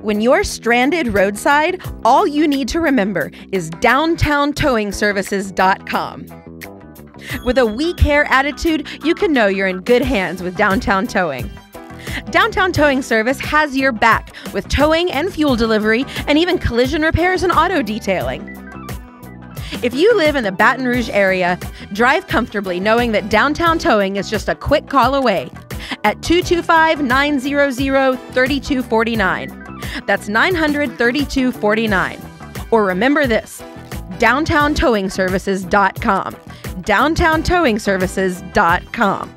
When you're stranded roadside, all you need to remember is downtowntowingservices.com. With a we care attitude, you can know you're in good hands with Downtown Towing. Downtown Towing Service has your back with towing and fuel delivery, and even collision repairs and auto detailing. If you live in the Baton Rouge area, drive comfortably knowing that Downtown Towing is just a quick call away at 225 900 3249. That's 93249. Or remember this downtowntowingservices.com. Downtowntowingservices.com.